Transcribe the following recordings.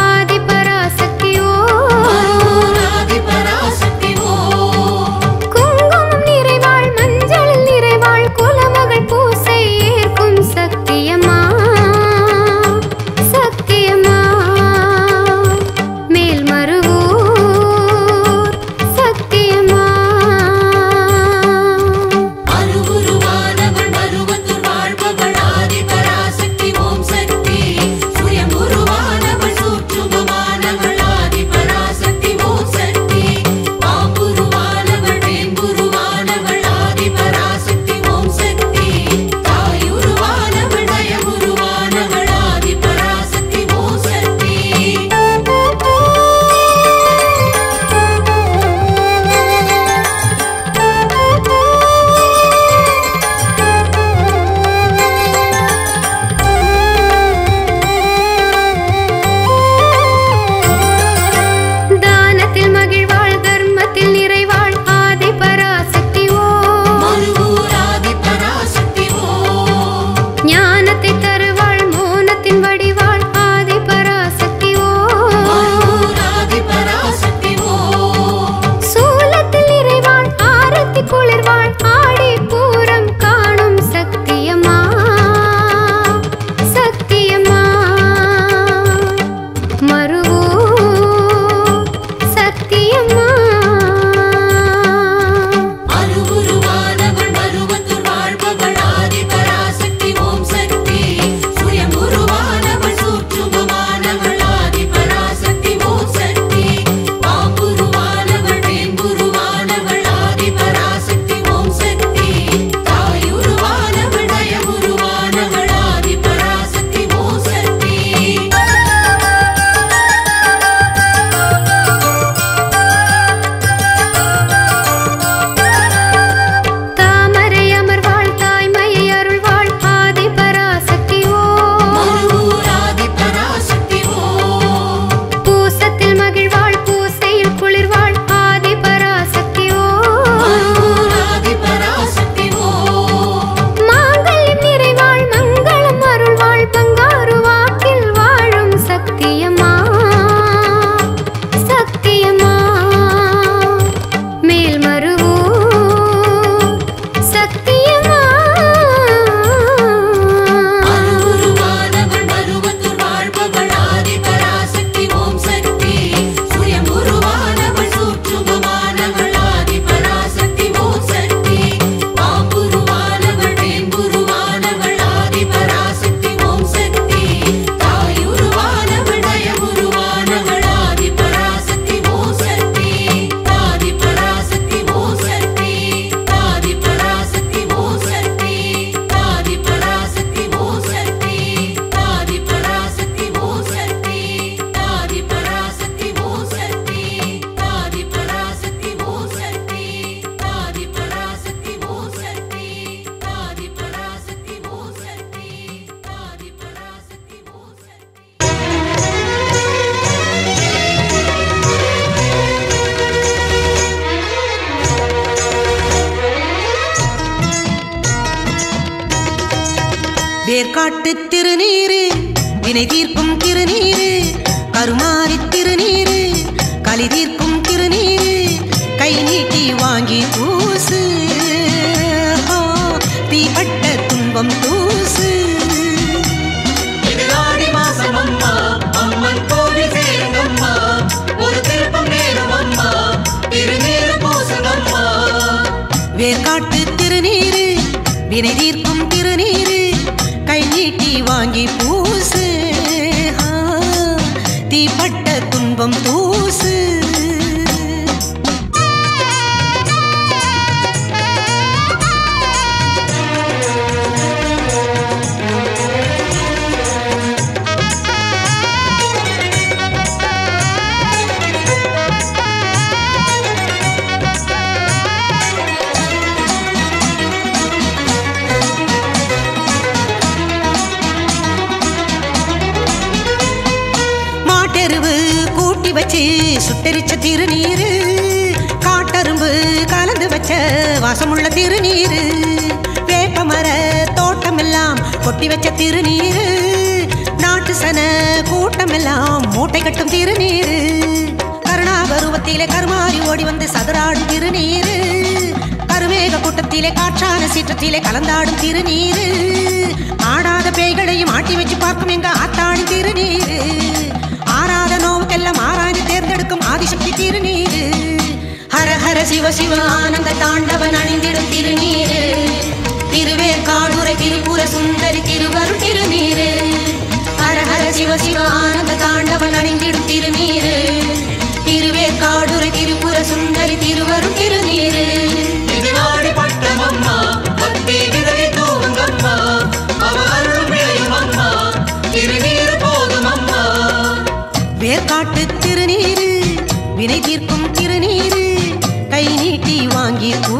ada திருநீரு வேப்பமர தோட்டமெல்லாம் கொட்டி வச்ச திருநீரு நாட்டு சன கூட்டமெல்லாம் மூட்டை கட்டும் திருநீரு. கருணாபருவத்திலே கருமாறி ஓடி வந்து சதுராடும் திருநீரு. கருமேக கூட்டத்திலே காற்றான சீற்றத்திலே கலந்தாடும் திருநீரு. ஆடாத பேய்களையும் ஆட்டி வச்சு பார்க்கும் எங்க ஆத்தாடும் திருநீரு. ஆறாத நோவுக்கெல்லாம் ஆராய்ந்து தேர்ந்தெடுக்கும் ஆதிசக்தி திருநீர். ஹர சிவ சிவ ஆனந்த தாண்டவன் அணிந்திடும் திருநீரு. திருவேற்காடுரை திரிபுர சுந்தரி திருவருள் திருநீரு. ஹர ஹர சிவ சிவ ஆனந்த தாண்டவன் அணிந்திடும் திருநீரு. திருவேற்காடுரை திரிபுர சுந்தரி திருவருள் திருநீரு. இது ஆடி பட்டம் அம்மா நீட்டி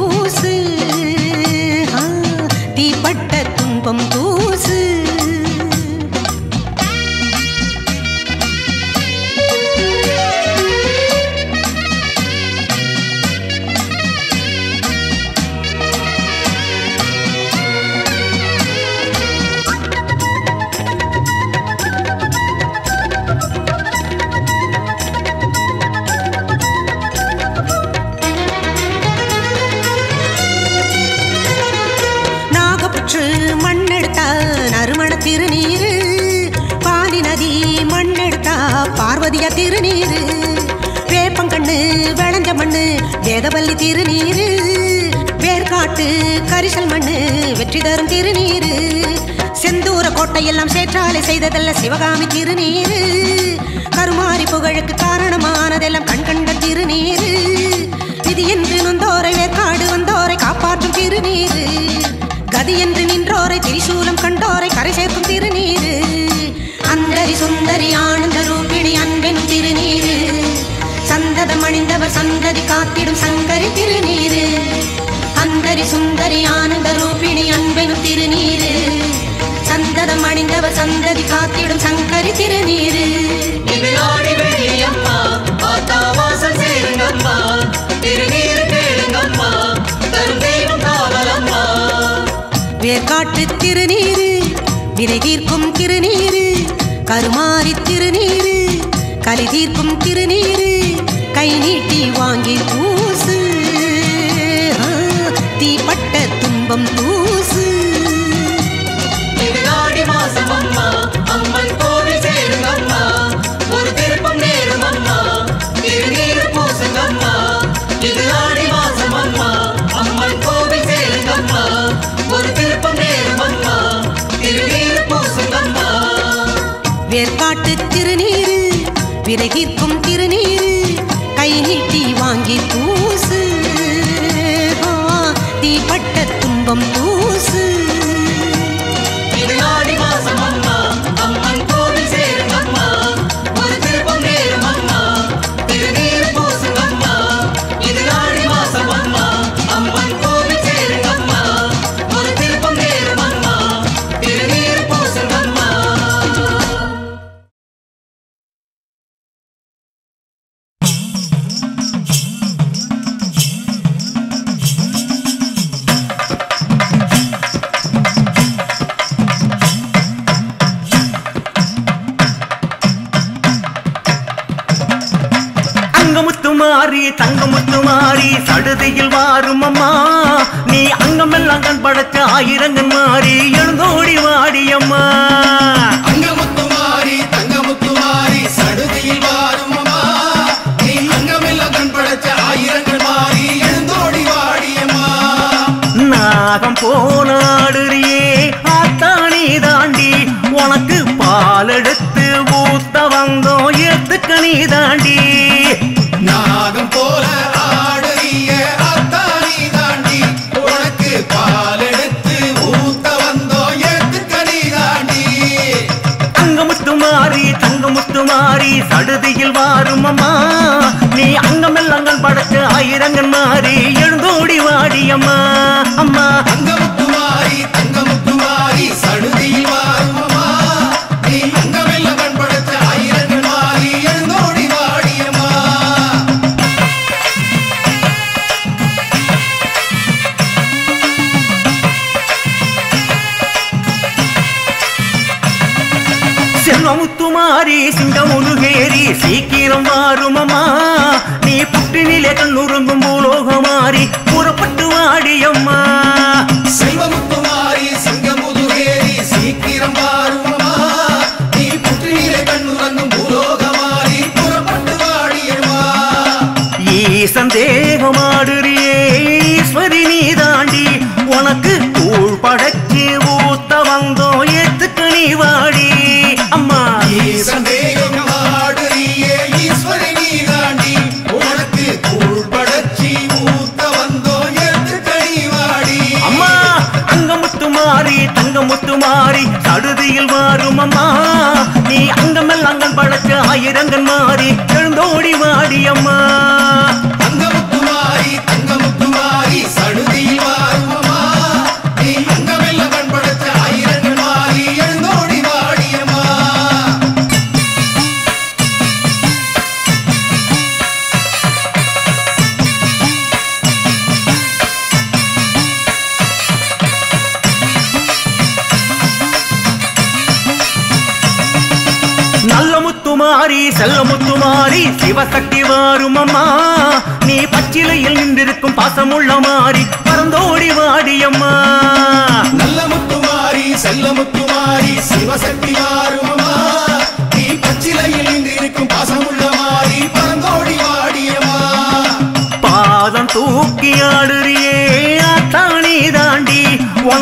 வேதவல்லி திருநீரு வேர்காட்டு கரிசல் மண்ணு வெற்றி தரும் திருநீரு. செந்தூர கோட்டையெல்லாம் சேற்றாலை செய்ததல்ல சிவகாமி திருநீரு. கருமாரி புகழுக்கு காரணமானதெல்லாம் கண்கண்ட திருநீரு. விதி என்று நொந்தோரை வேற்காடு வந்தோரை காப்பாற்றும் திருநீரு. கதி என்று நின்றோரை திரிசூலம் கண்டோரை கரை சேர்க்கும் திருநீரு. அந்தரி சுந்தரி ஆனந்த ரூபிணி அன்பெனும் திருநீரு. சந்ததம் அணிந்தவர் சந்ததி காத்திடும் சங்கரி திருநீரு. அந்தரி சுந்தரி ஆனந்த ரூபிணி அன்பெனும் திருநீரு. சந்ததம் அணிந்தவர் சந்ததி காத்திடும் சங்கரி திருநீரு. சேருங்கம்மா. திருநீரு வினை தீர்க்கும் திருநீரு கருமாரி திருநீரு கலி தீர்க்கும் திருநீரு. கை நீட்டி வாங்கி பூசு. ஆ, தீப்பட்ட துன்பம் பூ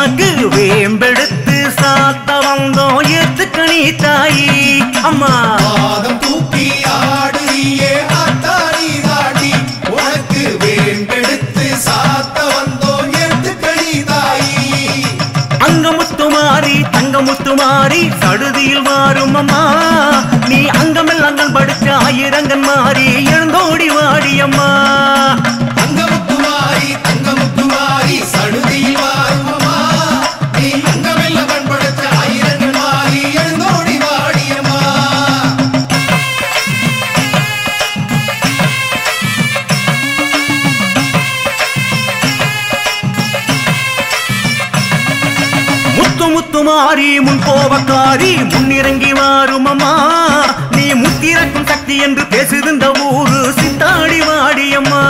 அங்கு வேம்பெடுத்து சாத்த வந்தோம் ஏத்துக்கணி தாயி. அம்மா. பாதம் தூக்கி ஆடுறியே ஆத்தாடி வாடி. உனக்கு வேம்பெடுத்து சாத்த வந்தோம் ஏத்துக்கணி தாயி. அங்க முத்துமாரி தங்க முத்துமாரி சடுதியில் மாறும் அம்மா. நீ அங்கமெல்லாம் படுத்த ஆயிரங்கன் மாறி எழுந்தோடி வாடி அம்மா. மாறி முன்னிறங்கி வாருமம்மா நீ முத்திறக்கும் சக்தி என்று பேசுகின்ற ஊரு சித்தாடி வாடியம்மா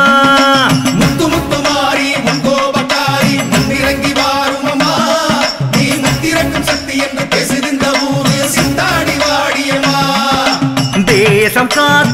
முத்து முத்து மாறி முன்கோபட்டாரி முன்னிறங்கி வாருமம்மா நீ முத்திறக்கும் சக்தி என்று பேசுகின்ற ஊரு சித்தாடி வாடியம்மா தேசம் காத்து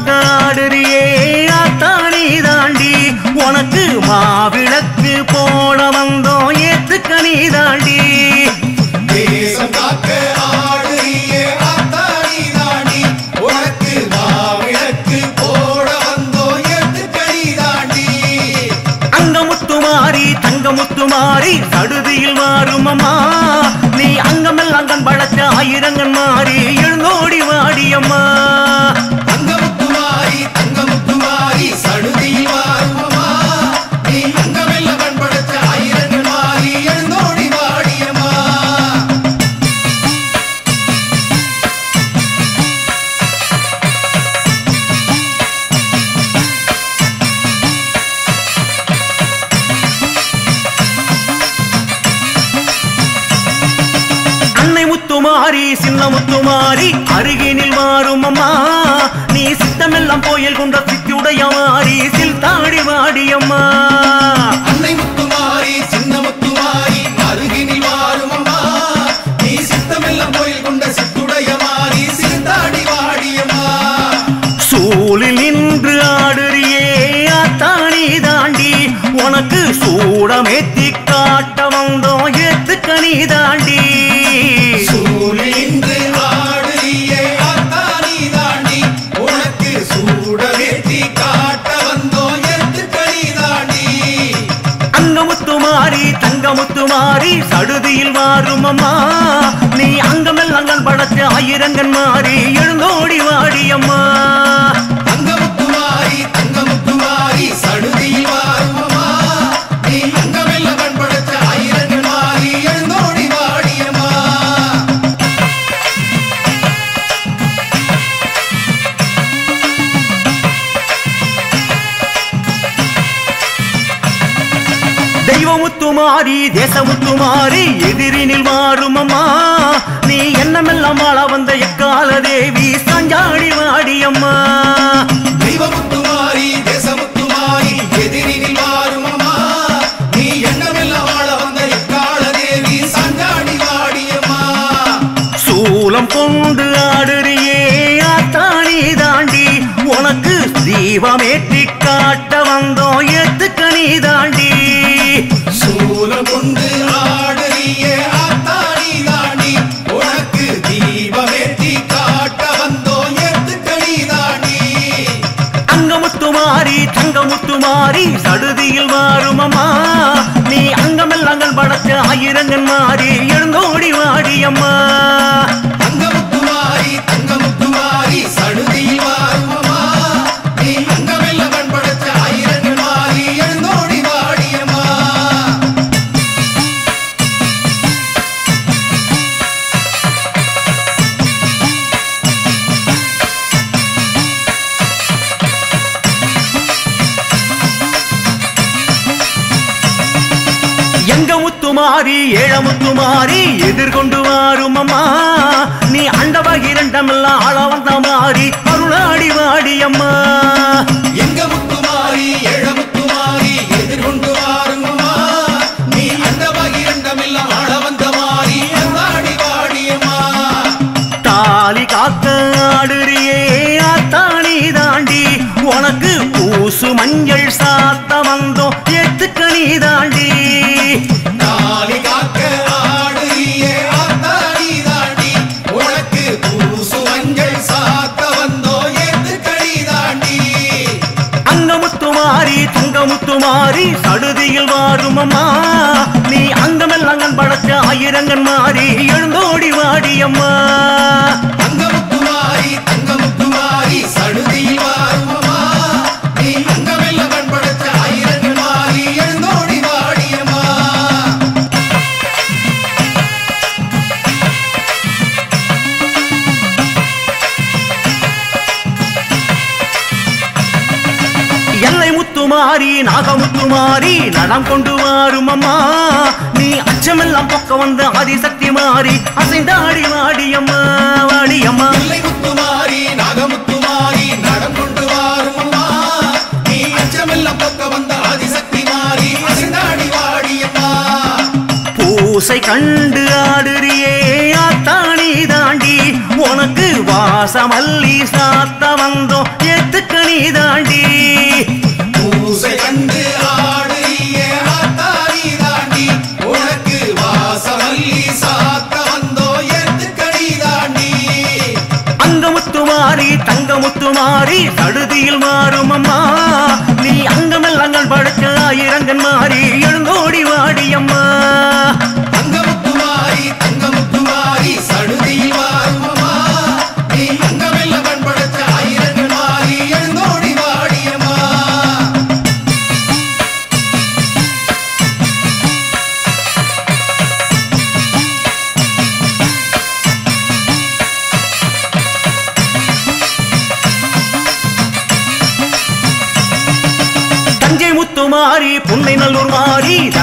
முத்துமாரி அருகினில் மாறும் அம்மா. நீ சித்தமெல்லாம் கோயில் கொண்ட சித்தியுடைய மாறி சில் தாடி வாடியம்மா அன்னை முத்துமாரி சின்ன முத்துமாரி அருகினில் வாரும் அம்மா. நீ சித்தமெல்லாம் கோயில் கொண்ட சித்துடைய மாறி சிறுந்தாடி வாடியம்மா சூழில் நின்று ஆடுறியே ஆத்தாணி தாண்டி. உனக்கு சூடமேத்தி காட்ட வந்தோம் ஏத்துக்கணி தாண்டி. முத்துமாரி மாறி சடுதியில் மாறும் அம்மா நீ அங்கமெல்லாம் படைச்ச ஆயிரங்கன் மாறி எழுந்தோடி வாடி அம்மா தெய்வமுத்துமாரி தேசமுத்துமாரி எதிரினில் மாறும் அம்மா. நீ என்னமெல்லாம் ஆள வந்த எக்கால தேவி சஞ்சாடி எதிரினில் வாரும் அம்மா. நீ வாழ வந்த எக்கால தேவி சஞ்சாடி வாடியம்மா சூலம் கொண்டு ஆடுறியே ஆத்தாணி தாண்டி உனக்கு தீபமேற்றி காட்ட வந்தோம். தாண்டி முத்து மாறி சடுதியில் மாறும் அம்மா. நீ அங்கமெல்லாங்கள் படத்து ஆயிரங்கன் மாறி எழுந்தோடி வாடி அம்மா. ஏழமுத்துமாரி எதிர்கொண்டு வாரும் அம்மா. நீ அண்டபகிரண்டமெல்லாம் ஆள வந்த மாறி அருளாடி எங்க முத்துமாரி எதிர்கொண்டு வாரும் அம்மா. நீ அண்டமாகி இரண்டமெல்லாம் ஆள வந்த மாறி அந்தாடி வாடியம்மா தாலி காக்க ஆடுறியே தாண்டி உனக்கு பூசு மஞ்சள் சாத்த மாறி சடுதியில் வாரும் அம்மா. நீ அங்கமெல்லாம் படைச்ச ஆயிரங்கன் மாறி எழுந்தோடி வாடியம்மா அங்கமுத்து மாறி சடுதியில் வாரும் முத்துமாரி நாகமுத்துமாரி நடம் கொண்டு வாரும் அம்மா. நீ அச்சமெல்லாம் பக்கம் வந்த ஆதிசக்தி மாறி அசைந்தாடி வாடியம்மா வாடியம்மா முல்லை முத்துமாரி நாகமுத்துமாரி நடம் கொண்டு வாரும் அம்மா. நீ அச்சமெல்லாம் பக்க வந்த ஆதிசக்தி மாறி அசிந்தாடி வாடியம்மா பூசை கண்டு ஆடுறியே ஆத்தாணி தாண்டி. உனக்கு வாசமல்லி சாத்த வந்தோம் ஏத்துக்கணி தாண்டி. மாறி சடுதியில் மாறும் அம்மா. நீ அங்கமெல்லாம் படுக்க ஆயிரங்கன் மாறி எழுந்தோடி வாடி.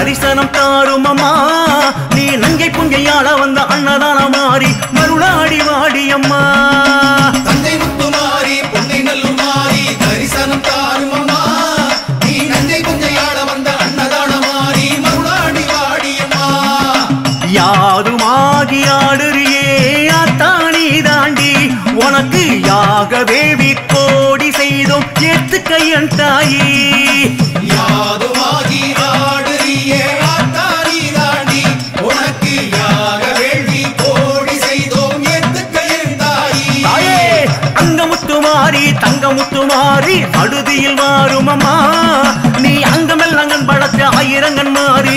தரிசனம் தாருமம்மா நீ நங்கை பொங்கையாள வந்த அன்னதான மாறி மருளாடி வாடி அம்மா. தந்தை முத்துமாரி பொன்னை நல்லுமாரி தரிசனம் தாருமம்மா நீ நங்கை பொங்கையாள வந்த அன்னதான மாறி மருளாடி வாடி அம்மா. யாருமாகி ஆடுறியே அத்தானி உனக்கு யாகவே கோடி செய்தோம் ஏத்து கையன் தாயே. தங்கமுத்துமாரி அடுதியில் மாறும் அம்மா. நீ அங்கமெல்லாம் படத்த ஆயிரங்கன் மாறி.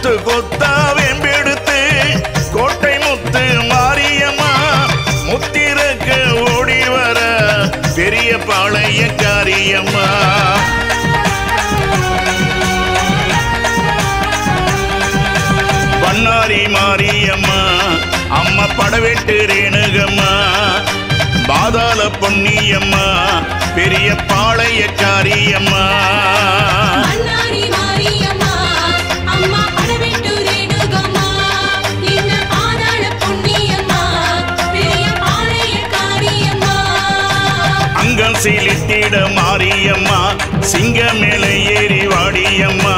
கொத்து கொத்தா வெம்பெடுத்து கோட்டை முத்து மாரியம்மா முத்திரக்கு ஓடி வர பெரிய பாளைய காரியம்மா. பண்ணாரி மாரியம்மா அம்மா படவெட்டு ரேணுகம்மா பாதாள பொன்னியம்மா பெரிய பாளையக்காரியம்மா மாறியம்மா சிங்கமேல ஏறி வாடியம்மா.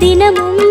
தினமும்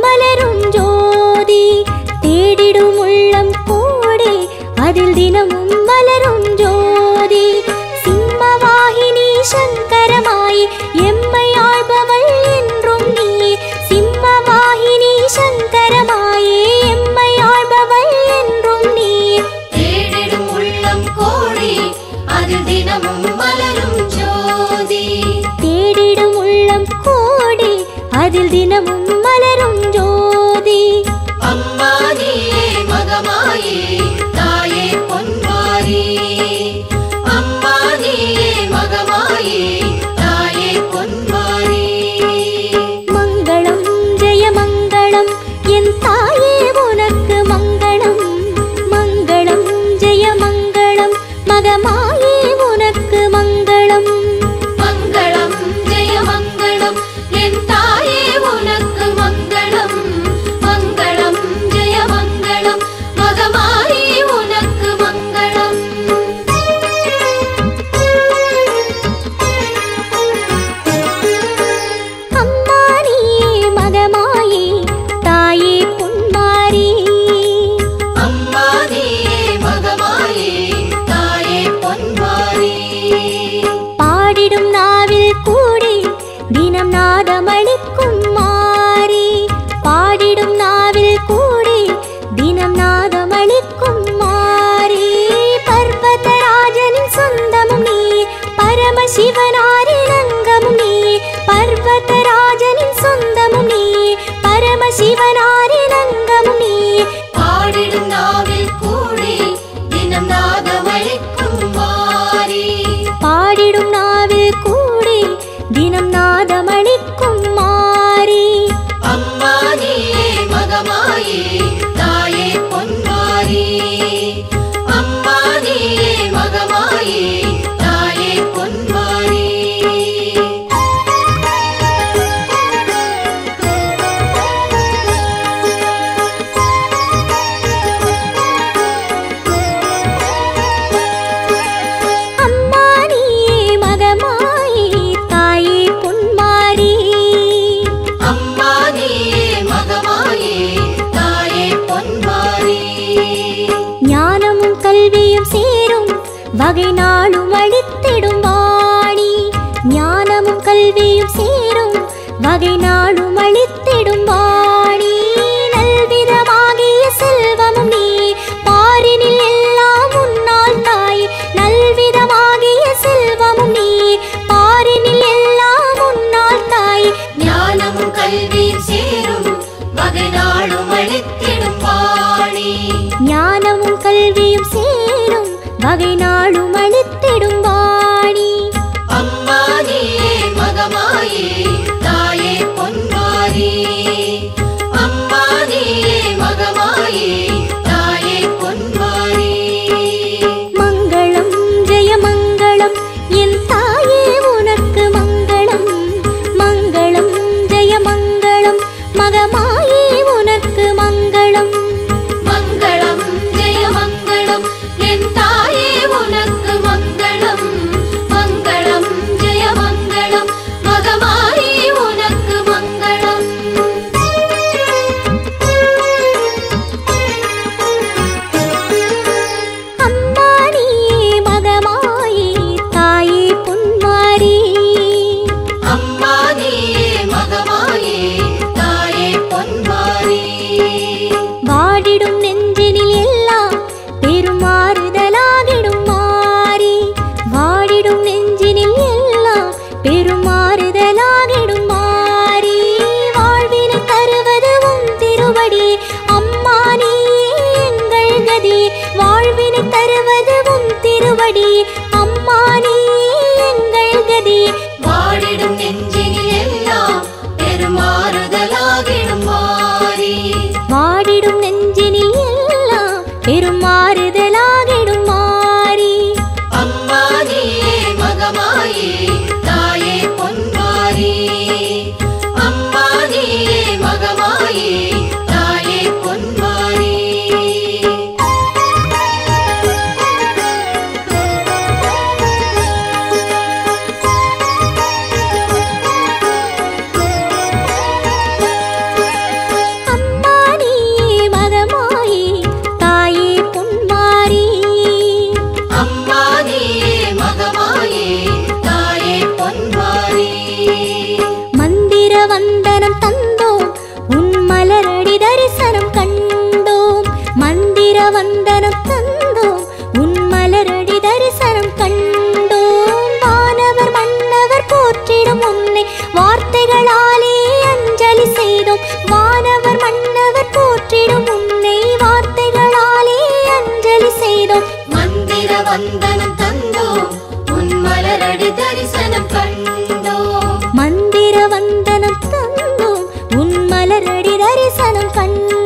தரிசனம் கண்ணு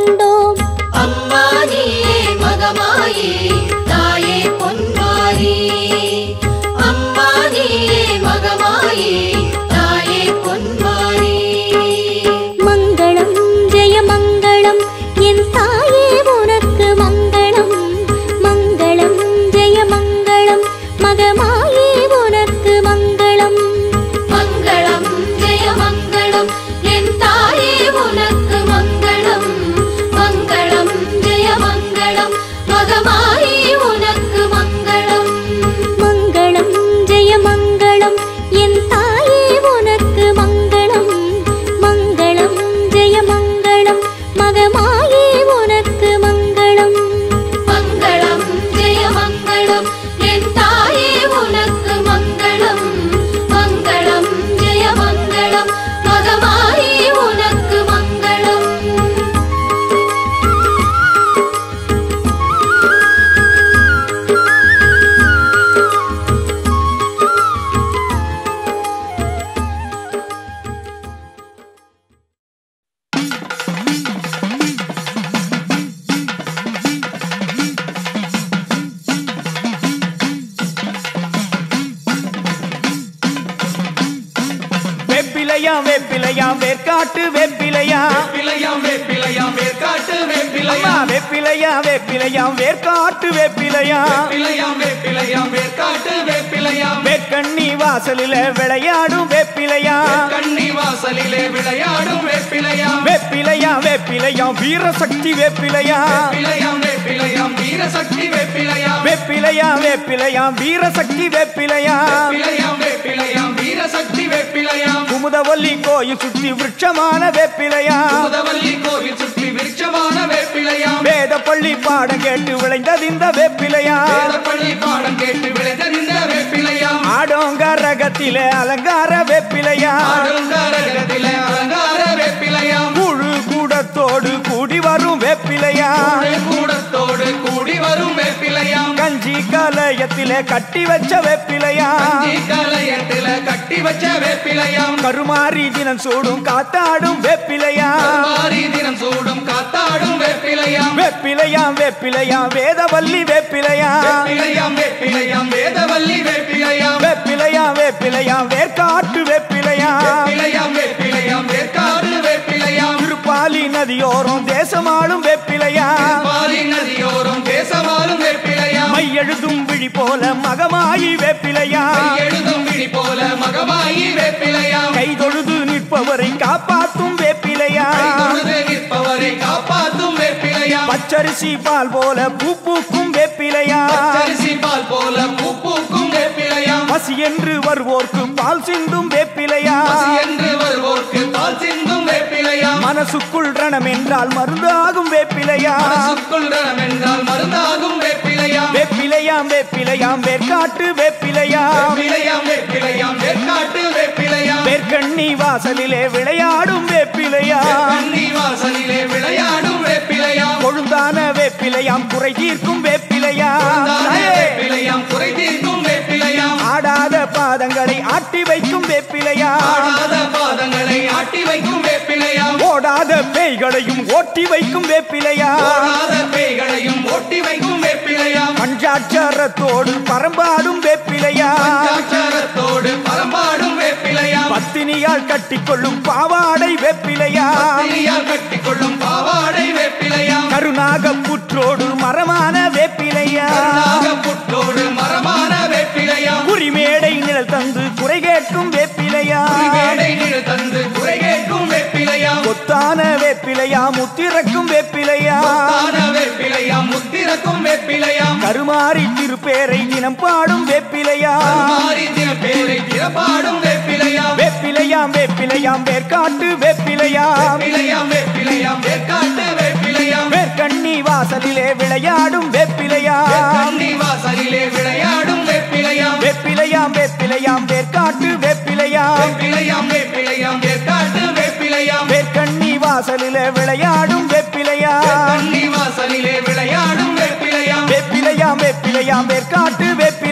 குமுதவல்லி கோயில் சுத்தி விருட்சமான வேப்பிலையா? முதவல்லி கோவில் சுற்றி விருட்சமான வேப்பிலையாம் வேத பள்ளி பாடம் கேட்டு விளைந்தது இந்த வேப்பிலையா? பாடம் கேட்டு ஆடோங்க ரகத்திலே அலங்கார வேப்பிலையா? அலங்கார கூடத்தோடு கூடி வரும் வேப்பிலையா? கூடத்தோடு கூடி வரும் வேப்பிலையாம் கஞ்சி கலயத்திலே கட்டி வச்ச வேப்பிலையா? கலயத்தில கட்டி வச்ச வேப்பிலையாம் கருமாரி தினம் சூடும் காத்தாடும் வேப்பிலையா? தினம் சூடும் காத்தாடும் வேப்பிலையாம் வேப்பிலையா வேப்பிலையா வேதவல்லி வேப்பிலையா? வேப்பிலையாம் வேதவல்லி வேப்பிலையாம் வேப்பிலையா வேப்பிலையா வேர்க்காட்டு வேப்பிலையா? வேற்காடு வேப்பிலையாம் திருப்பாலி நதியோரம் தேசமாளும் வேப்பிலையா? பாலி நதியோரம் தேசமாலும் வேப்பிலையாம் மை எழுதும் விழி போல மகமாயி வேப்பிலையா? எழுதும் விழி போல மகமாயி வேப்பிலையாம் கை தொழுது நிற்பவரை காப்பாத்தும் வேப்பிலையா? நிற்பவரை காப்பாத்தும் வேப்பிலையாம் பச்சரிசி பால் போல பூ பூக்கும் வேப்பிலையா? பச்சரிசி பால் போல பூ பூக்கும் வேப்பிலையாம் பசி என்று வருவோர்க்கு பால் சிந்தும் வேப்பிலையா? என்று வருவோர்க்கு பால் சிந்தும் மனசுக்குள் ரணம் என்றால் மருந்தாகும் வேப்பிலையா? மனசுக்குள் ரணம் என்றால் மருந்தாகும் வேப்பிலையாம் வேப்பிலையாம் வேப்பிலையாம் வேர்க்காட்டு வேப்பிலையாம் வேப்பிலையாம் வேப்பிலையாம் வேற்காட்டு வேப்பிலையாம் வேர்க்கண்ணி வாசலிலே விளையாடும் வேப்பிலையா? கண்ணி வாசலிலே விளையாடும் வேப்பிலையாம் கொழுந்தான வேப்பிலையாம் குறை தீர்க்கும் வேப்பிலையா? வேப்பிலையாம் குறை தீர்க்கும் பாதங்களை ஆட்டி வைக்கும் வேப்பிலையா? பாதங்களை ஆட்டி வைக்கும் வேப்பிலையாம் ஓடாத பேய்களையும் ஓட்டி வைக்கும் வேப்பிலையா? பேய்களையும் ஓட்டி வைக்கும் வேப்பிலையாம் பஞ்சாட்சரத்தோடு பரம்பாடும் வேப்பிலையா? பஞ்சாட்சரத்தோடு பரம்பாடும் வேப்பிலையாம் பத்தினியால் கட்டிக்கொள்ளும் பாவாடை வேப்பிலையா? கட்டிக்கொள்ளும் பாவாடை வேப்பிலையாம் கருணாக புற்றோடு மரமான வேப்பிலையா? புட்டோடு மரமான வேப்பிலையாம் குறிமேடை நிழல் தந்து குறை கேட்கும் வேப்பிலையா? தந்து குறை கேட்கும் வேப்பிலையாம் கொத்தான வேப்பிலையா? முத்திறக்கும் வேப்பிலையா? தான வேப்பிலையாம் முத்திரக்கும் வேப்பிலையாம் கருமாறி திருப்பேரை தினம் பாடும் வேப்பிலையா? பேரை திறப்பாடும் வேப்பிலையாம் வேப்பிலையாம் வேர்க்காட்டு வேப்பிலையாம் வேப்பிலையாம் வேற்காட்டு வேப்பிலையாம் வேர்க்கண்ணி வாசலிலே விளையாடும் வேப்பிலையாம் கண்ணி வாசலிலே விளையாடும் வேப்பிலையாம் வேப்பிலையாம் வேர்க்காட்டு வேப்பிலையாம். வேப்பிலையாம் வேப்பிலையாம் வேற்காட்டு வேப்பிலையாம். வேர்க்கண்ணி வாசலிலே விளையாடும் வேப்பிலையாம். கண்ணி வாசலிலே விளையாடும் வேப்பிலையாம். வேப்பிலையாம் வேப்பிலையாம் வேர்க்காட்டு வேப்பிலையாம்.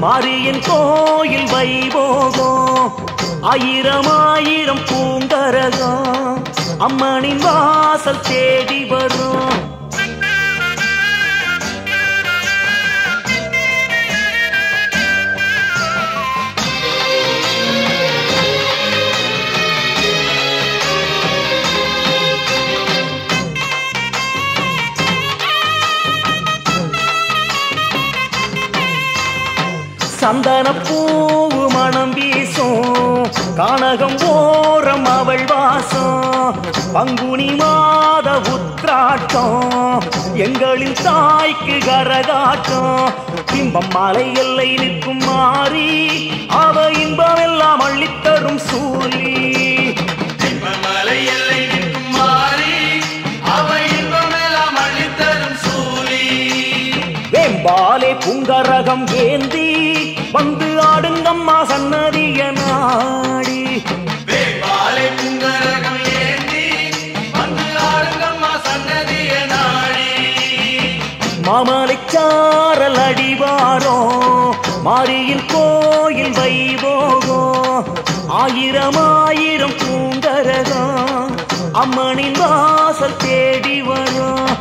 மாரியின் கோயில் வைபோகம். ஆயிரம் ஆயிரம் பூங்கரகம். அம்மனின் வாசல் தேடி வரும். சந்தன மனம் வீசும். கானகம் ஓரம் அவள் வாசம். பங்குனி மாத உத்ராட்டம். எங்களின் தாய்க்கு கரகாட்டம். பிம்பம் மலை எல்லை நிற்கும் மாறி அவ இன்பம் எல்லாம் அள்ளித்தரும் சூரி சூலி மலை எல்லை வேம்பாலே புங்கரகம் ஏந்தி வந்து ஆடுங்கம்மா சன்னதிய நாடி. வேபாலை புங்கரகம் ஏந்தி வந்து ஆடுங்கம்மா சன்னதிய நாடி. மாமலை சாரல் அடிவாரோ மாரியின் கோயில் வைபோகம் ஆயிரம் ஆயிரம் பூங்கரகம் அம்மனின் வாசல் தேடி வரும்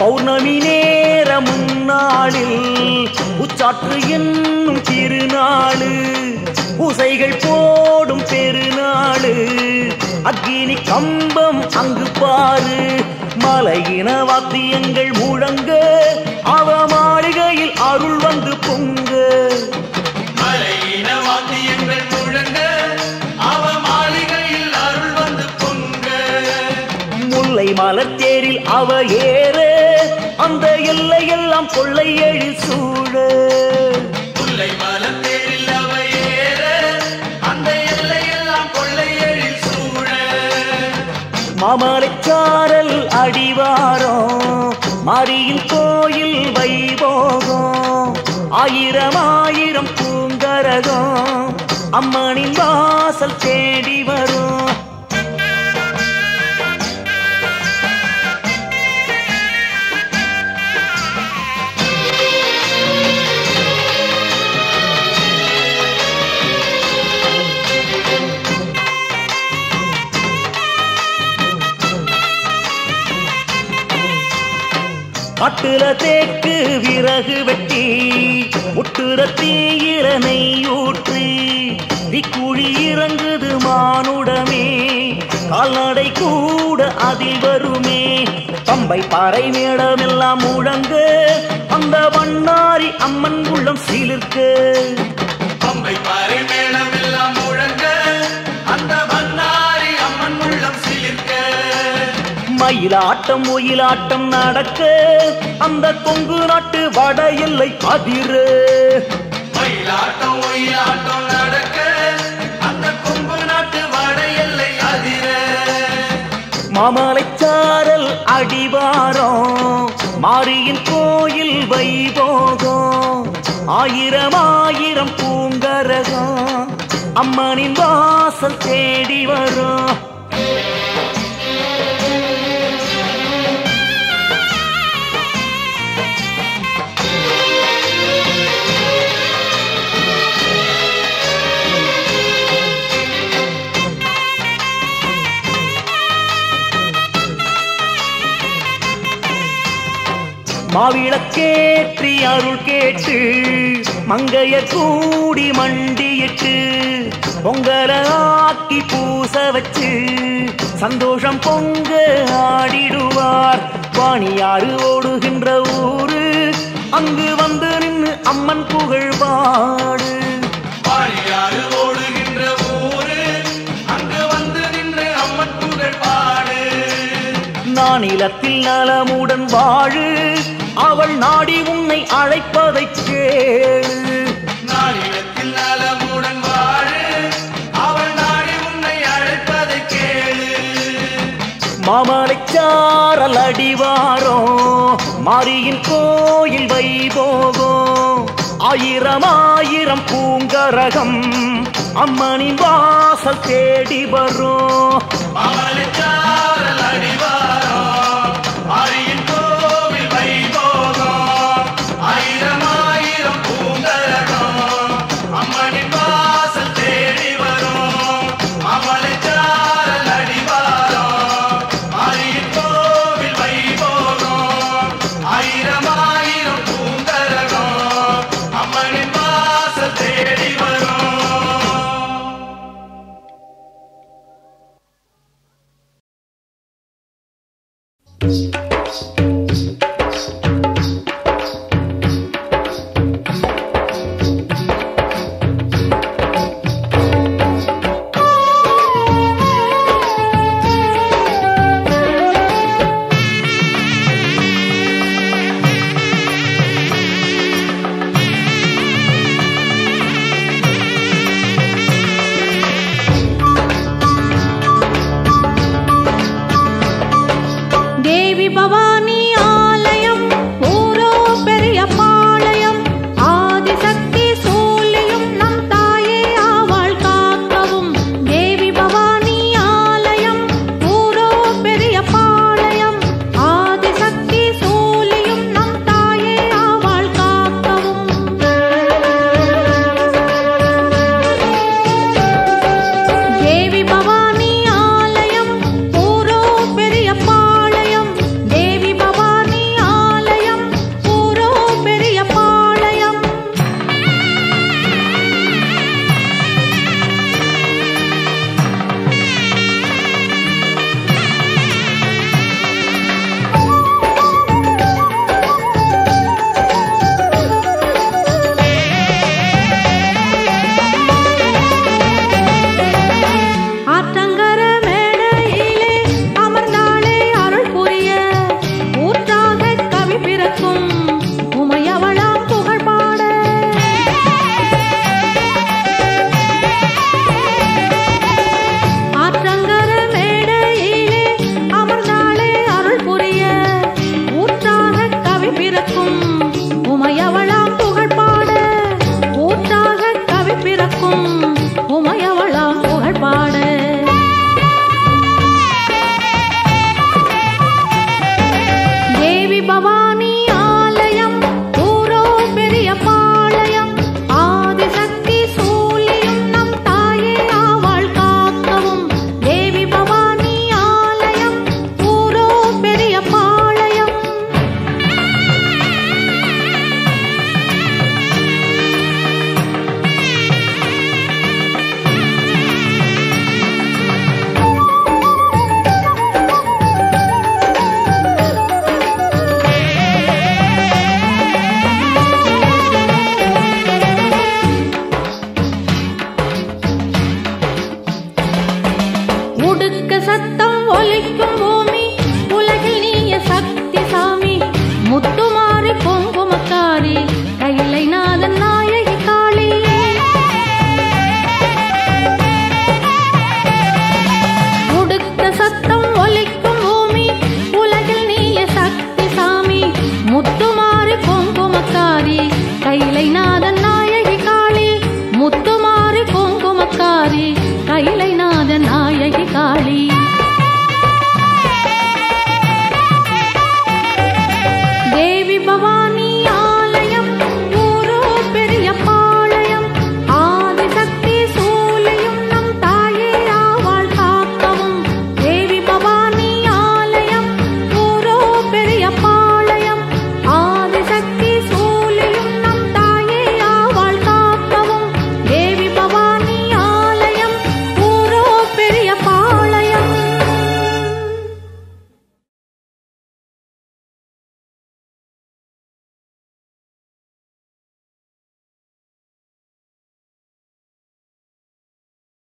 பௌர்ணமி நேர முன்னாளில் உச்சாற்று என்னும் திருநாளு பூசைகள் போடும் பெருநாளு அக்கினி கம்பம் அங்கு பாரு மலையின வாத்தியங்கள் முழங்க அவ மாளிகையில் அருள் வந்து பொங்க. மலையின வாத்தியங்கள் முழங்க அவ மாளிகையில் அருள் வந்து பொங்க. முல்லை மலர் தேரில் அவ ஏற எல்லையெல்லாம் கொள்ளை எழி சூழ. முல்லை மலத்தேரில் அவ ஏற அந்த எல்லையெல்லாம் கொள்ளையழில் சூழ. மாமலை சாரல் அடிவாரம் மாரியின் கோயில் வைபோகம் ஆயிரம் ஆயிரம் பூங்கரகம் அம்மனின் வாசல் தேடி வரும். காட்டுல தேக்கு விறகு வெட்டி முட்டுற தீயில நெய்யூற்றி திக்குழி இறங்குது மானுடமே கால்நடை கூட அதில் வருமே. பம்பை பாறை மேடமெல்லாம் முழங்கு அந்த வண்ணாரி அம்மன் உள்ளம் சீலிர்க்க பம்பை பாறை மேடம் மயிலாட்டம் ஒயிலாட்டம் நடக்க. அந்த கொங்கு நாட்டு வட எல்லை அதிர மயிலாட்டம் ஒயிலாட்டம் நடக்க. அந்த கொங்கு நாட்டு வட எல்லை அதிர மாமலை சாரல் அடிவாரம் மாரியின் கோயில் வைபோகம் ஆயிரம் ஆயிரம் பூங்கரகம் அம்மனின் வாசல் தேடி வரும். மாவிளக்கேற்றி அருள் கேட்டு மங்கையர் கூடி மண்டியிட்டு பொங்கல ஆக்கி பூச வச்சு சந்தோஷம் பொங்க ஆடிடுவார். வாணியாறு ஓடுகின்ற ஊரு அங்கு வந்து நின்னு அம்மன் புகழ் பாடு. ஓடுகின்ற ஊரு அங்கு வந்து நின்று அம்மன் புகழ் பாடு. நானிலத்தில் நலமுடன் வாழு அவள் நாடி உன்னை அழைப்பதைக் கேளு. நாளிடத்தில் நலமுடன் வாழு. அவள் நாடி உன்னை அழைப்பதை கேளு. மாமலைச்சாரல் அடிவாரோ மாரியின் கோயில் வைபோகம் ஆயிரம் ஆயிரம் பூங்கரகம் அம்மனின் வாசல் தேடி வரும்